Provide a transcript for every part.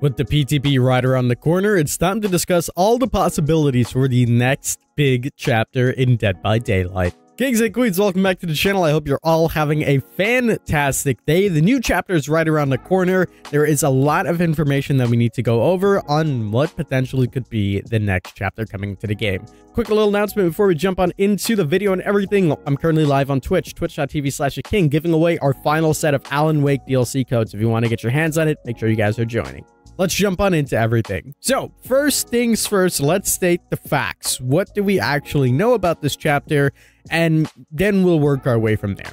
With the PTB right around the corner, it's time to discuss all the possibilities for the next big chapter in Dead by Daylight. Kings and Queens, welcome back to the channel. I hope you're all having a fantastic day. The new chapter is right around the corner. There is a lot of information that we need to go over on what potentially could be the next chapter coming to the game. Quick little announcement before we jump on into the video and everything. I'm currently live on Twitch, twitch.tv slash king, giving away our final set of Alan Wake DLC codes. If you want to get your hands on it, make sure you guys are joining let's jump on into everything. So, first things first, let's state the facts. What do we actually know about this chapter? And then we'll work our way from there.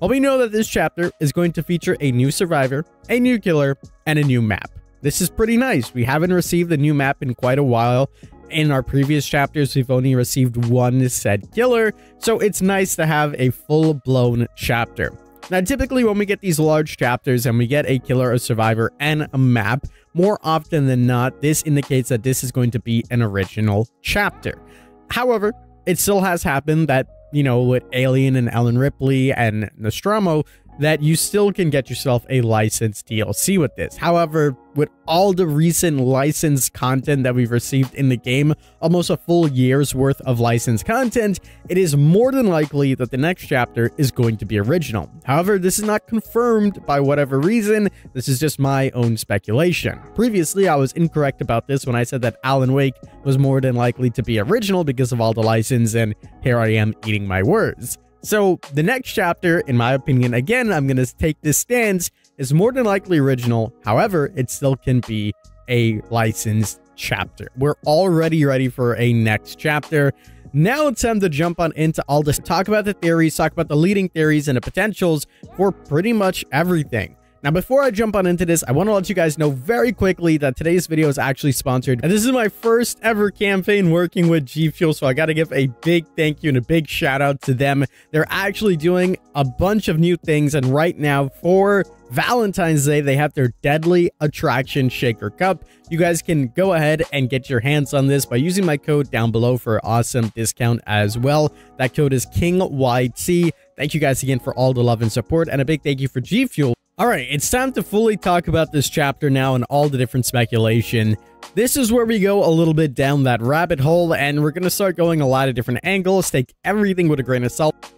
Well, we know that this chapter is going to feature a new survivor, a new killer, and a new map. This is pretty nice. We haven't received a new map in quite a while. In our previous chapters, we've only received one said killer, so it's nice to have a full-blown chapter. Now, typically when we get these large chapters and we get a killer, a survivor, and a map, more often than not, this indicates that this is going to be an original chapter. However, it still has happened that, you know, with Alien and Ellen Ripley and Nostromo, that you still can get yourself a licensed DLC with this. However, with all the recent licensed content that we've received in the game, almost a full year's worth of licensed content, it is more than likely that the next chapter is going to be original. However, this is not confirmed by whatever reason, this is just my own speculation. Previously, I was incorrect about this when I said that Alan Wake was more than likely to be original because of all the license, and here I am eating my words. So the next chapter, in my opinion, again, I'm going to take this stance, is more than likely original. However, it still can be a licensed chapter. We're already ready for a next chapter. Now it's time to jump on into all this, talk about the theories, talk about the leading theories and the potentials for pretty much everything. Now, before I jump on into this, I want to let you guys know very quickly that today's video is actually sponsored. And this is my first ever campaign working with G Fuel, so I got to give a big thank you and a big shout out to them. They're actually doing a bunch of new things, and right now for Valentine's Day, they have their Deadly Attraction Shaker Cup. You guys can go ahead and get your hands on this by using my code down below for awesome discount as well. That code is KingYT. Thank you guys again for all the love and support, and a big thank you for G Fuel all right, it's time to fully talk about this chapter now and all the different speculation. This is where we go a little bit down that rabbit hole, and we're going to start going a lot of different angles, take everything with a grain of salt.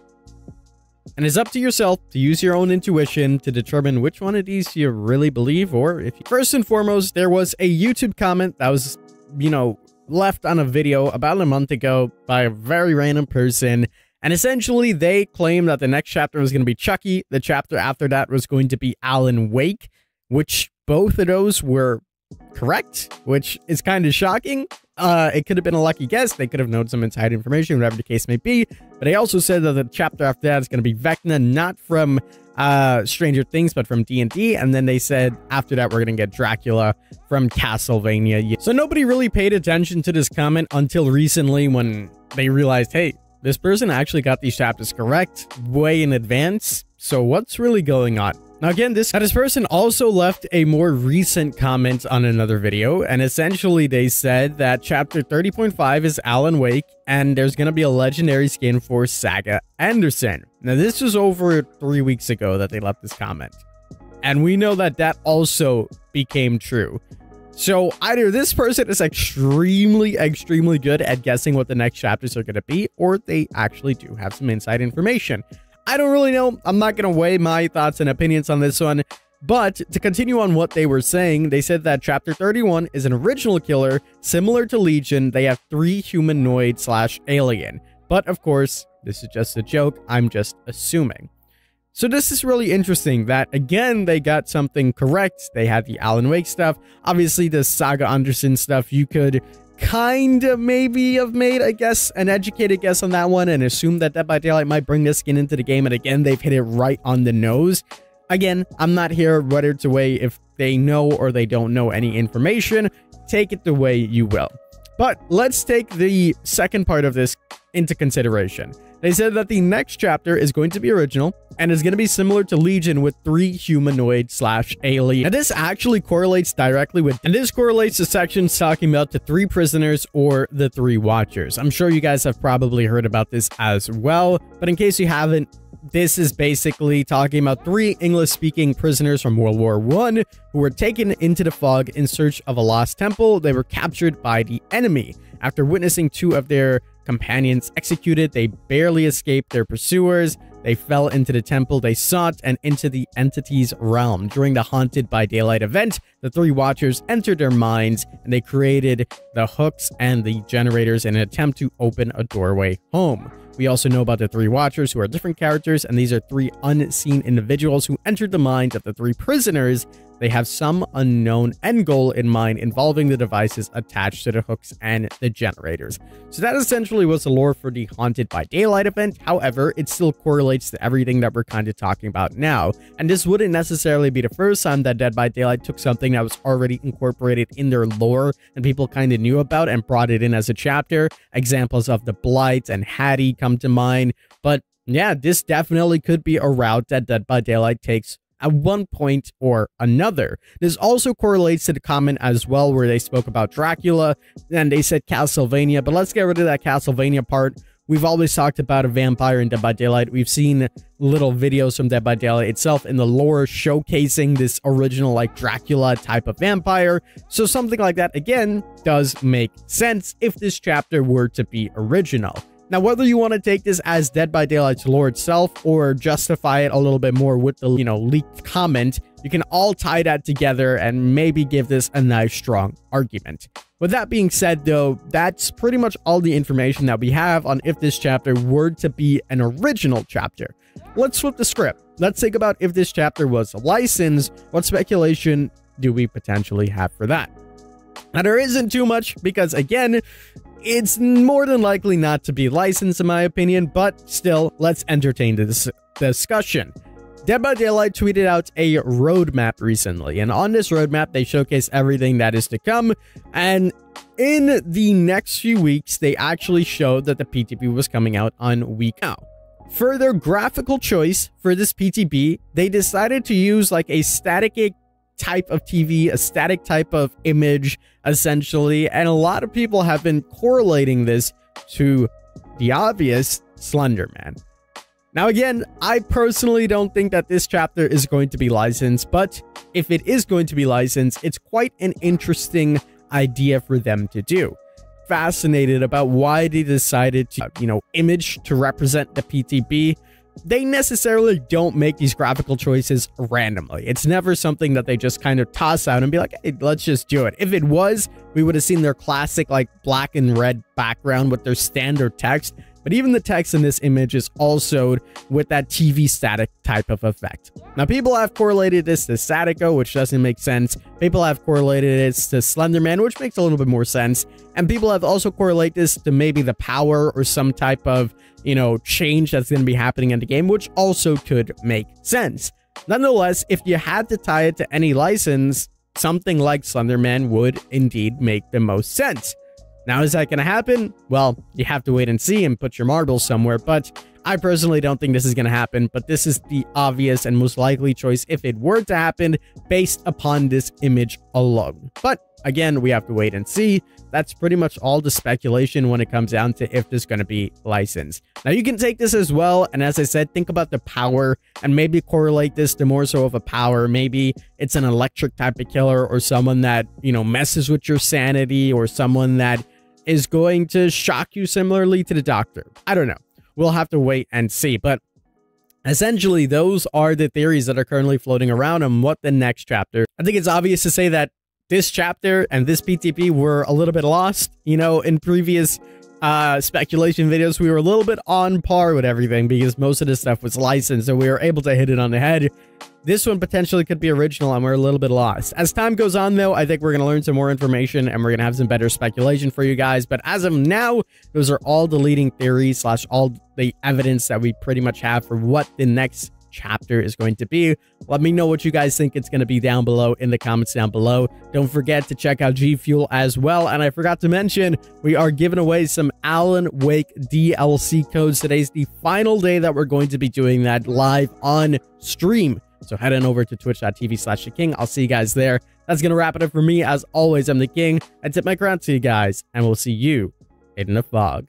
And it's up to yourself to use your own intuition to determine which one of these you really believe, or if you... First and foremost, there was a YouTube comment that was, you know, left on a video about a month ago by a very random person and essentially, they claim that the next chapter was going to be Chucky. The chapter after that was going to be Alan Wake, which both of those were correct, which is kind of shocking. Uh, it could have been a lucky guess. They could have known some inside information, whatever the case may be. But they also said that the chapter after that is going to be Vecna, not from uh, Stranger Things, but from D&D. And then they said after that, we're going to get Dracula from Castlevania. So nobody really paid attention to this comment until recently when they realized, hey, this person actually got these chapters correct way in advance, so what's really going on? Now again, this, this person also left a more recent comment on another video, and essentially they said that chapter 30.5 is Alan Wake, and there's gonna be a legendary skin for Saga Anderson. Now this was over three weeks ago that they left this comment. And we know that that also became true. So either this person is extremely, extremely good at guessing what the next chapters are going to be, or they actually do have some inside information. I don't really know. I'm not going to weigh my thoughts and opinions on this one. But to continue on what they were saying, they said that Chapter 31 is an original killer. Similar to Legion, they have three humanoid slash alien. But of course, this is just a joke. I'm just assuming. So this is really interesting that, again, they got something correct. They had the Alan Wake stuff. Obviously, the Saga Anderson stuff, you could kind of maybe have made, I guess, an educated guess on that one and assume that Dead by Daylight might bring this skin into the game. And again, they've hit it right on the nose. Again, I'm not here whether to weigh if they know or they don't know any information. Take it the way you will. But let's take the second part of this into consideration. They said that the next chapter is going to be original and is going to be similar to Legion with three humanoid slash alien. And this actually correlates directly with, and this correlates to sections talking about the three prisoners or the three watchers. I'm sure you guys have probably heard about this as well, but in case you haven't, this is basically talking about three English-speaking prisoners from World War One who were taken into the fog in search of a lost temple. They were captured by the enemy. After witnessing two of their companions executed, they barely escaped their pursuers. They fell into the temple they sought and into the entity's realm. During the Haunted by Daylight event, the three Watchers entered their minds and they created the hooks and the generators in an attempt to open a doorway home. We also know about the three Watchers, who are different characters, and these are three unseen individuals who entered the minds of the three prisoners they have some unknown end goal in mind involving the devices attached to the hooks and the generators. So that essentially was the lore for the Haunted by Daylight event. However, it still correlates to everything that we're kind of talking about now. And this wouldn't necessarily be the first time that Dead by Daylight took something that was already incorporated in their lore and people kind of knew about and brought it in as a chapter. Examples of the Blight and Hattie come to mind. But yeah, this definitely could be a route that Dead by Daylight takes at one point or another. This also correlates to the comment as well where they spoke about Dracula and they said Castlevania, but let's get rid of that Castlevania part. We've always talked about a vampire in Dead by Daylight. We've seen little videos from Dead by Daylight itself in the lore showcasing this original like Dracula type of vampire. So something like that again does make sense if this chapter were to be original. Now, whether you want to take this as Dead by Daylight's lore itself or justify it a little bit more with the, you know, leaked comment, you can all tie that together and maybe give this a nice strong argument. With that being said, though, that's pretty much all the information that we have on if this chapter were to be an original chapter. Let's flip the script. Let's think about if this chapter was a license, what speculation do we potentially have for that? Now, there isn't too much because, again, it's more than likely not to be licensed in my opinion, but still, let's entertain this discussion. Dead by Daylight tweeted out a roadmap recently, and on this roadmap, they showcase everything that is to come. And in the next few weeks, they actually showed that the PTB was coming out on week now. For their graphical choice for this PTB, they decided to use like a static type of TV, a static type of image, essentially. And a lot of people have been correlating this to the obvious Slenderman. Now, again, I personally don't think that this chapter is going to be licensed, but if it is going to be licensed, it's quite an interesting idea for them to do. Fascinated about why they decided to, you know, image to represent the PTB they necessarily don't make these graphical choices randomly. It's never something that they just kind of toss out and be like, hey, let's just do it. If it was, we would have seen their classic like black and red background with their standard text. But even the text in this image is also with that TV static type of effect. Now, people have correlated this to Sadako, which doesn't make sense. People have correlated this to Slenderman, which makes a little bit more sense. And people have also correlated this to maybe the power or some type of you know, change that's going to be happening in the game, which also could make sense. Nonetheless, if you had to tie it to any license, something like Slenderman would indeed make the most sense. Now, is that going to happen? Well, you have to wait and see and put your marbles somewhere, but I personally don't think this is going to happen, but this is the obvious and most likely choice if it were to happen based upon this image alone. But again, we have to wait and see that's pretty much all the speculation when it comes down to if this is going to be licensed. Now, you can take this as well, and as I said, think about the power and maybe correlate this to more so of a power. Maybe it's an electric type of killer or someone that, you know, messes with your sanity or someone that is going to shock you similarly to the doctor. I don't know. We'll have to wait and see, but essentially those are the theories that are currently floating around on what the next chapter. I think it's obvious to say that this chapter and this PTB were a little bit lost. You know, in previous uh, speculation videos, we were a little bit on par with everything because most of this stuff was licensed, so we were able to hit it on the head. This one potentially could be original, and we're a little bit lost. As time goes on, though, I think we're going to learn some more information, and we're going to have some better speculation for you guys. But as of now, those are all the leading theories slash all the evidence that we pretty much have for what the next chapter is going to be. Let me know what you guys think it's going to be down below in the comments down below. Don't forget to check out G Fuel as well. And I forgot to mention, we are giving away some Alan Wake DLC codes. Today's the final day that we're going to be doing that live on stream. So head on over to twitch.tv slash the king. I'll see you guys there. That's going to wrap it up for me. As always, I'm the king. I tip my crown to you guys, and we'll see you in the fog.